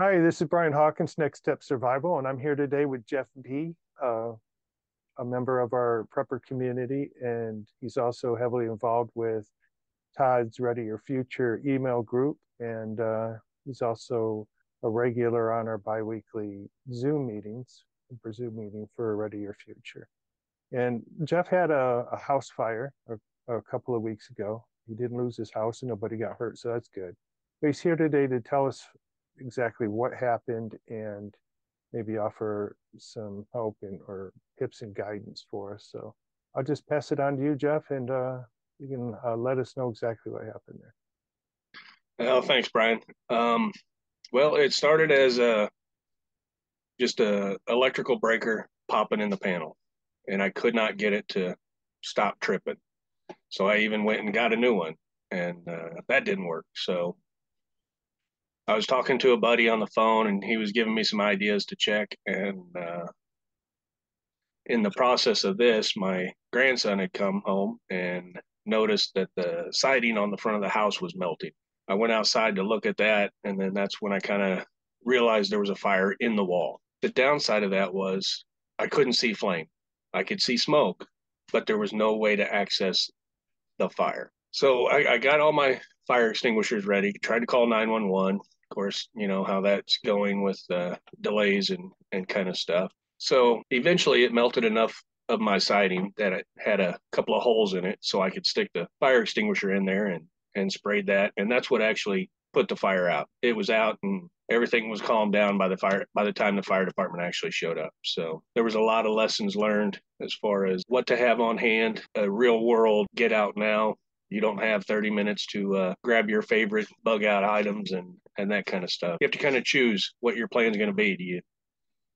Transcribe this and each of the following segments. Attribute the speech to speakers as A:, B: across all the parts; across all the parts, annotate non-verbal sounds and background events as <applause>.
A: Hi, this is Brian Hawkins, Next Step Survival, and I'm here today with Jeff B, uh, a member of our prepper community, and he's also heavily involved with Todd's Ready Your Future email group, and uh, he's also a regular on our biweekly Zoom meetings, for Zoom meeting for Ready Your Future. And Jeff had a, a house fire a, a couple of weeks ago. He didn't lose his house and nobody got hurt, so that's good. But he's here today to tell us exactly what happened and maybe offer some help and or tips and guidance for us. So I'll just pass it on to you, Jeff, and uh, you can uh, let us know exactly what happened there.
B: Well, thanks, Brian. Um, well, it started as a just a electrical breaker popping in the panel, and I could not get it to stop tripping. So I even went and got a new one, and uh, that didn't work. So I was talking to a buddy on the phone, and he was giving me some ideas to check. And uh, in the process of this, my grandson had come home and noticed that the siding on the front of the house was melting. I went outside to look at that, and then that's when I kind of realized there was a fire in the wall. The downside of that was I couldn't see flame. I could see smoke, but there was no way to access the fire. So I, I got all my fire extinguishers ready, tried to call 911 of course, you know how that's going with uh, delays and and kind of stuff. So eventually, it melted enough of my siding that it had a couple of holes in it, so I could stick the fire extinguisher in there and and sprayed that, and that's what actually put the fire out. It was out and everything was calmed down by the fire by the time the fire department actually showed up. So there was a lot of lessons learned as far as what to have on hand, a real world get out now you don't have 30 minutes to uh, grab your favorite bug out items and and that kind of stuff. You have to kind of choose what your plan is going to be. Do you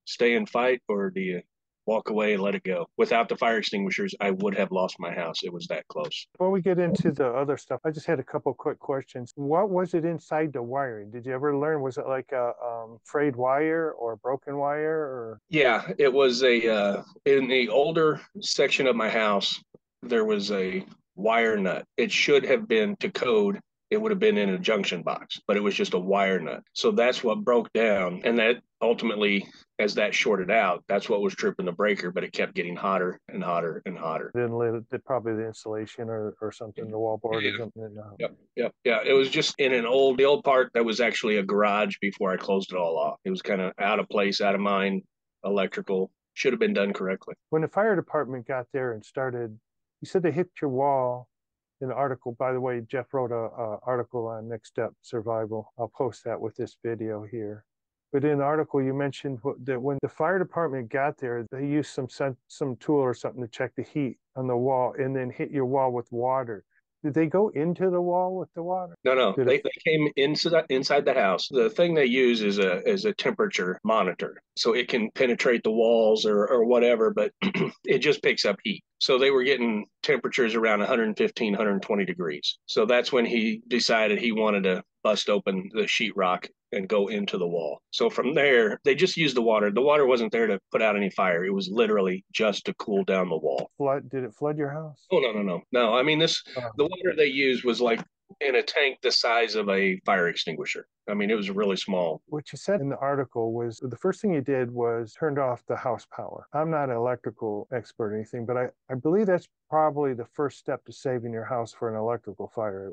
B: stay and fight or do you walk away and let it go? Without the fire extinguishers, I would have lost my house. It was that close.
A: Before we get into the other stuff, I just had a couple quick questions. What was it inside the wiring? Did you ever learn? Was it like a um, frayed wire or broken wire? Or
B: yeah, it was a uh, in the older section of my house. There was a wire nut. It should have been to code. It would have been in a junction box, but it was just a wire nut. So that's what broke down. And that ultimately, as that shorted out, that's what was tripping the breaker, but it kept getting hotter and hotter and hotter.
A: Then it, probably the insulation or, or something, the wall board
B: yeah.
A: or something.
B: Yep, yep, yeah. It was just in an old, the old part that was actually a garage before I closed it all off. It was kind of out of place, out of mind, electrical. Should have been done correctly.
A: When the fire department got there and started you said they hit your wall in the article. By the way, Jeff wrote a, a, article on next step survival. I'll post that with this video here. But in the article, you mentioned that when the fire department got there, they used some some tool or something to check the heat on the wall, and then hit your wall with water. Did they go into the wall with the water?
B: No, no. they, they came inside inside the house. The thing they use is a is a temperature monitor, so it can penetrate the walls or or whatever, but <clears throat> it just picks up heat. So they were getting temperatures around 115, 120 degrees. So that's when he decided he wanted to bust open the sheetrock and go into the wall. So from there, they just used the water. The water wasn't there to put out any fire. It was literally just to cool down the wall.
A: Flood? Did it flood your house?
B: Oh no, no, no, no. I mean, this oh. the water they used was like in a tank the size of a fire extinguisher. I mean, it was really small.
A: What you said in the article was the first thing you did was turned off the house power. I'm not an electrical expert or anything, but I, I believe that's probably the first step to saving your house for an electrical fire.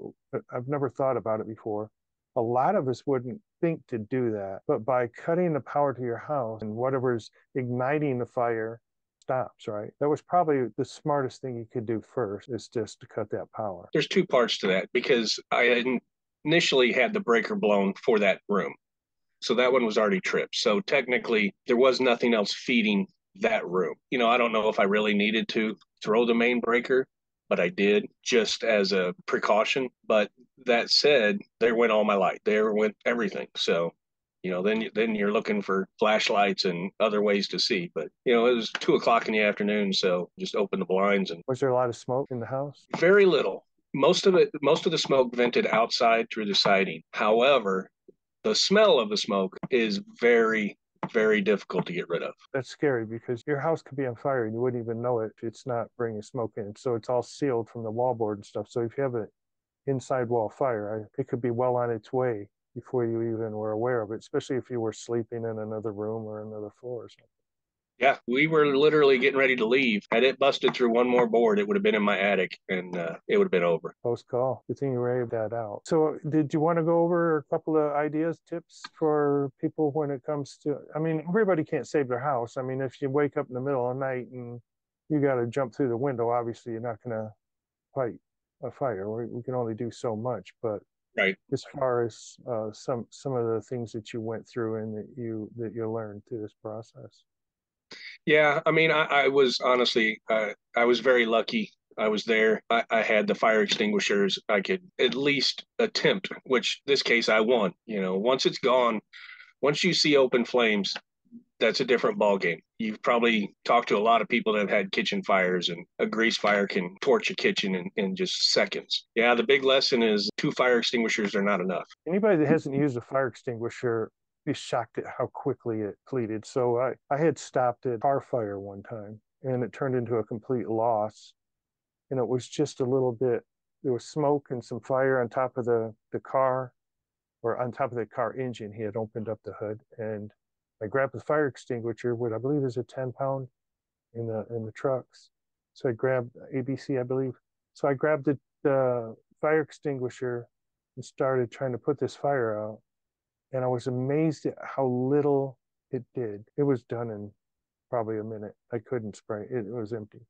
A: I've never thought about it before a lot of us wouldn't think to do that. But by cutting the power to your house and whatever's igniting the fire stops, right? That was probably the smartest thing you could do first is just to cut that power.
B: There's two parts to that because I initially had the breaker blown for that room. So that one was already tripped. So technically, there was nothing else feeding that room. You know, I don't know if I really needed to throw the main breaker but I did just as a precaution. But that said, there went all my light. There went everything. So, you know, then then you're looking for flashlights and other ways to see. But you know, it was two o'clock in the afternoon, so just open the blinds and.
A: Was there a lot of smoke in the house?
B: Very little. Most of it, most of the smoke vented outside through the siding. However, the smell of the smoke is very very difficult to get rid of.
A: That's scary because your house could be on fire and you wouldn't even know it. It's not bringing smoke in. So it's all sealed from the wallboard and stuff. So if you have an inside wall fire, it could be well on its way before you even were aware of it, especially if you were sleeping in another room or another floor or something.
B: Yeah, we were literally getting ready to leave. Had it busted through one more board, it would have been in my attic and uh, it would have been over.
A: Post call. Good thing you raved that out. So, did you want to go over a couple of ideas, tips for people when it comes to? I mean, everybody can't save their house. I mean, if you wake up in the middle of the night and you got to jump through the window, obviously you're not going to fight a fire. We, we can only do so much, but
B: right
A: as far as uh, some some of the things that you went through and that you that you learned through this process
B: yeah, I mean, I, I was honestly, uh, I was very lucky. I was there. I, I, had the fire extinguishers. I could at least attempt, which this case I won. You know, once it's gone, once you see open flames, that's a different ballgame. You've probably talked to a lot of people that have had kitchen fires, and a grease fire can torch a kitchen in, in just seconds. Yeah, the big lesson is two fire extinguishers are not enough.
A: Anybody that hasn't used a fire extinguisher be shocked at how quickly it pleated. So I, I had stopped at car fire one time and it turned into a complete loss. And it was just a little bit, there was smoke and some fire on top of the, the car or on top of the car engine. He had opened up the hood and I grabbed the fire extinguisher, what I believe is a 10 pound in the, in the trucks. So I grabbed ABC, I believe. So I grabbed the, the fire extinguisher and started trying to put this fire out and I was amazed at how little it did. It was done in probably a minute. I couldn't spray it; it was empty.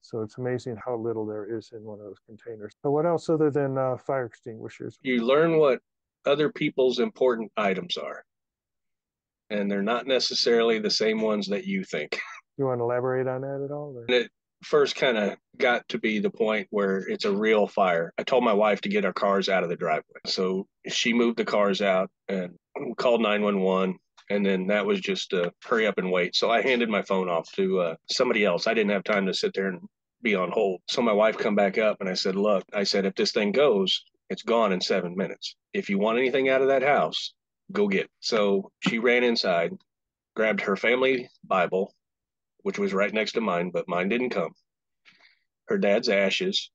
A: So it's amazing how little there is in one of those containers. So what else other than uh, fire extinguishers?
B: You learn what other people's important items are, and they're not necessarily the same ones that you think.
A: You want to elaborate on that at all?
B: It first kind of got to be the point where it's a real fire. I told my wife to get our cars out of the driveway. So she moved the cars out and called 911. And then that was just a hurry up and wait. So I handed my phone off to uh, somebody else. I didn't have time to sit there and be on hold. So my wife come back up and I said, look, I said, if this thing goes, it's gone in seven minutes. If you want anything out of that house, go get it. So she ran inside, grabbed her family Bible, which was right next to mine, but mine didn't come. Her dad's ashes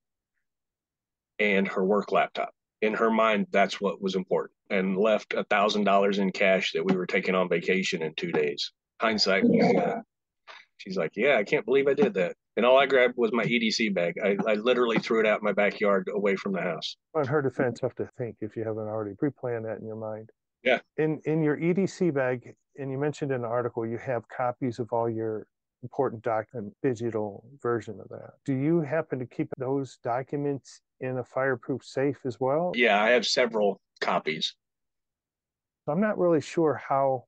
B: and her work laptop. In her mind, that's what was important, and left a thousand dollars in cash that we were taking on vacation in two days. Hindsight, uh, she's like, "Yeah, I can't believe I did that." And all I grabbed was my EDC bag. I, I literally threw it out in my backyard away from the house.
A: On her defense, have to think if you haven't already pre-planned that in your mind.
B: Yeah.
A: In in your EDC bag, and you mentioned in the article, you have copies of all your important document, digital version of that. Do you happen to keep those documents in a fireproof safe as well?
B: Yeah, I have several copies.
A: I'm not really sure how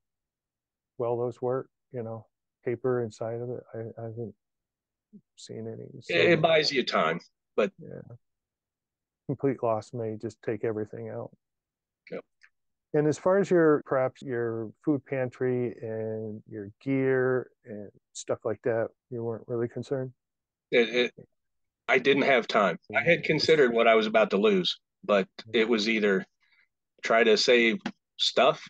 A: well those work, you know, paper inside of it. I, I haven't seen any.
B: So, it buys you time, but
A: yeah, complete loss may just take everything out.
B: Yep.
A: And as far as your perhaps your food pantry and your gear and stuff like that, you weren't really concerned.
B: It, it, I didn't have time. I had mm-hmm. considered what I was about to lose, but mm-hmm. it was either try to save stuff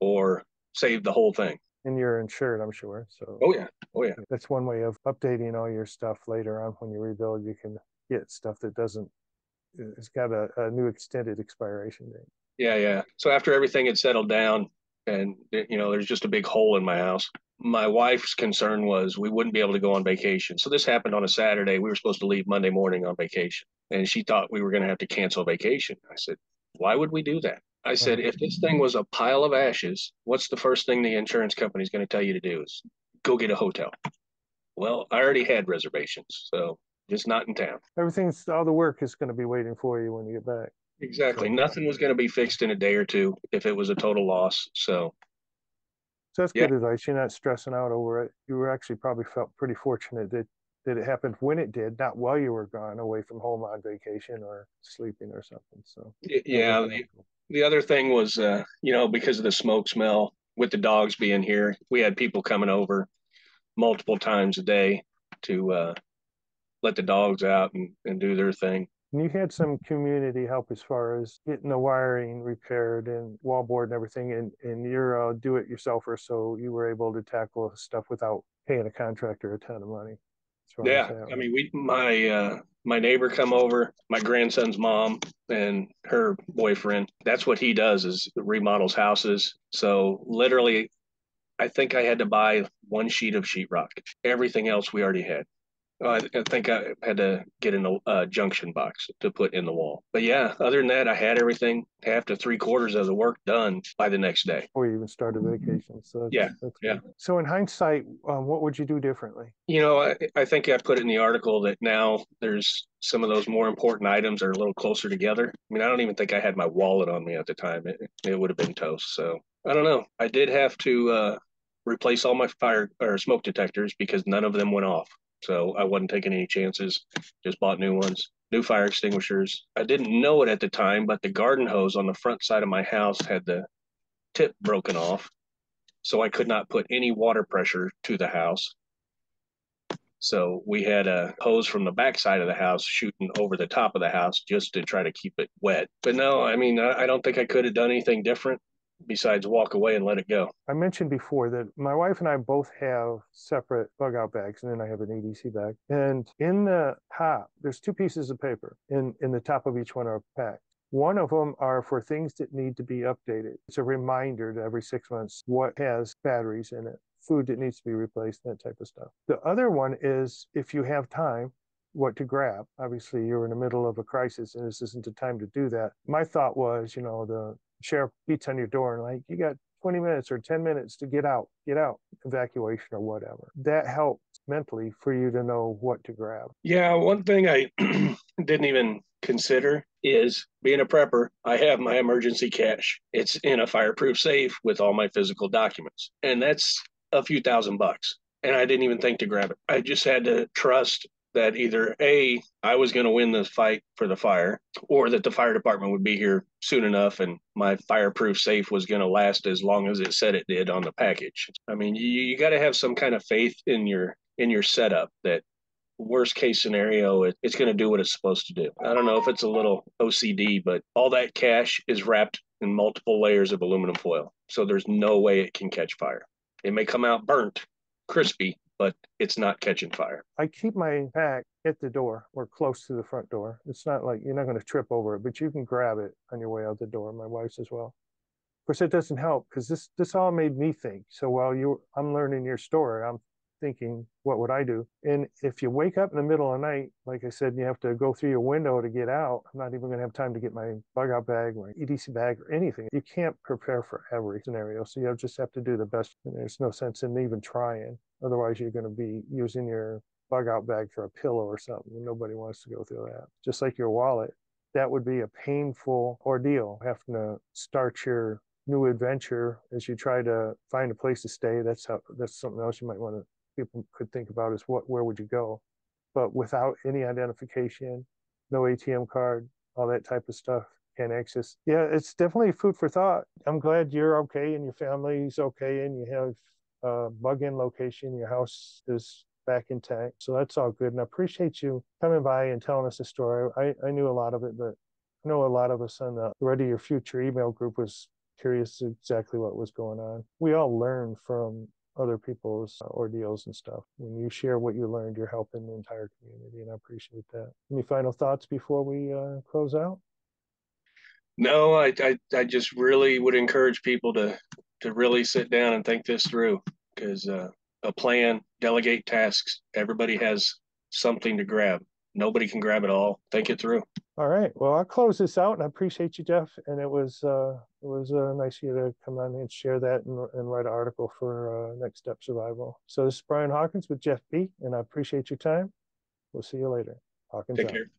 B: or save the whole thing.
A: And you're insured, I'm sure. So
B: oh yeah, oh yeah.
A: That's one way of updating all your stuff later on when you rebuild. You can get stuff that doesn't. It's got a, a new extended expiration date.
B: Yeah, yeah. So after everything had settled down, and eh, you know, there's just a big hole in my house. My wife's concern was we wouldn't be able to go on vacation. So this happened on a Saturday. We were supposed to leave Monday morning on vacation, and she thought we were going to have to cancel vacation. I said, "Why would we do that?" I said, "If this thing was a pile of ashes, what's the first thing the insurance company is going to tell you to do? Is go get a hotel." Well, I already had reservations, so just not in town.
A: Everything's all the work is going to be waiting for you when you get back.
B: Exactly. Nothing was going to be fixed in a day or two if it was a total loss. So,
A: so that's good advice. You're not stressing out over it. You were actually probably felt pretty fortunate that that it happened when it did, not while you were gone away from home on vacation or sleeping or something. So
B: yeah, the, the other thing was, uh, you know, because of the smoke smell with the dogs being here, we had people coming over multiple times a day to uh, let the dogs out and, and do their thing
A: And you had some community help as far as getting the wiring repaired and wallboard and everything, and, and you're a do it yourselfer, so you were able to tackle stuff without paying a contractor a ton of money.
B: Yeah, I mean, we my uh, my neighbor come over, my grandson's mom and her boyfriend. That's what he does is remodels houses. So literally, I think I had to buy one sheet of sheetrock. Everything else we already had. I, I think I had to get in a uh, junction box to put in the wall. But yeah, other than that, I had everything half to three quarters of the work done by the next day.
A: Before you even started vacation. So that's,
B: yeah,
A: that's
B: yeah.
A: So in hindsight, um, what would you do differently?
B: You know, I, I think I put it in the article that now there's some of those more important items are a little closer together. I mean, I don't even think I had my wallet on me at the time. It, it would have been toast. So I don't know. I did have to uh, replace all my fire or smoke detectors because none of them went off. So I wasn't taking any chances, just bought new ones, new fire extinguishers. I didn't know it at the time, but the garden hose on the front side of my house had the tip broken off. So I could not put any water pressure to the house. So we had a hose from the back side of the house shooting over the top of the house just to try to keep it wet. But no, I mean, I don't think I could have done anything different besides walk away and let it go.
A: I mentioned before that my wife and I both have separate bug out bags, and then I have an EDC bag. And in the top, there's two pieces of paper in, in the top of each one of our packs. One of them are for things that need to be updated. It's a reminder to every six months what has batteries in it, food that needs to be replaced, that type of stuff. The other one is if you have time, what to grab. Obviously, you're in the middle of a crisis and this isn't the time to do that. My thought was, you know, the sheriff beats on your door and like, you got 20 minutes or 10 minutes to get out, get out, evacuation or whatever. That helps mentally for you to know what to grab.
B: Yeah, one thing I <clears throat> didn't even consider is being a prepper, I have my emergency cash. It's in a fireproof safe with all my physical documents. And that's a few thousand bucks. And I didn't even think to grab it. I just had to trust that either A, I was going to win the fight for the fire, or that the fire department would be here soon enough and my fireproof safe was going to last as long as it said it did on the package. I mean, you, you got to have some kind of faith in your in your setup that worst case scenario it, it's going to do what it's supposed to do. I don't know if it's a little OCD, but all that cash is wrapped in multiple layers of aluminum foil. So there's no way it can catch fire. It may come out burnt, crispy, but it's not catching fire.
A: I keep my pack at the door or close to the front door. It's not like you're not going to trip over it, but you can grab it on your way out the door. My wife's as well. Of course, it doesn't help because this this all made me think. So while you, I'm learning your story, I'm thinking, what would I do? And if you wake up in the middle of the night, like I said, you have to go through your window to get out. I'm not even going to have time to get my bug out bag, my EDC bag, or anything. You can't prepare for every scenario. So you just have to do the best. And there's no sense in even trying. Otherwise, you're going to be using your bug out bag for a pillow or something. Nobody wants to go through that. Just like your wallet, that would be a painful ordeal having to start your new adventure as you try to find a place to stay. That's how that's something else you might want to people could think about is what where would you go but without any identification no atm card all that type of stuff can't access yeah it's definitely food for thought i'm glad you're okay and your family's okay and you have a bug in location your house is back intact so that's all good and i appreciate you coming by and telling us the story i, I knew a lot of it but I know a lot of us on the Ready Your Future email group was curious exactly what was going on. We all learn from other people's uh, ordeals and stuff. When you share what you learned, you're helping the entire community, and I appreciate that. Any final thoughts before we uh, close out?
B: No, I, I, I just really would encourage people to to really sit down and think this through because uh, a plan, delegate tasks. Everybody has something to grab nobody can grab it all. Think it through.
A: All right. Well, I'll close this out, and I appreciate you, Jeff. And it was uh, it was uh, nice of you to come on and share that and, and write an article for uh, Next Step Survival. So this is Brian Hawkins with Jeff B, and I appreciate your time. We'll see you later. Hawkins.
B: Take out. care.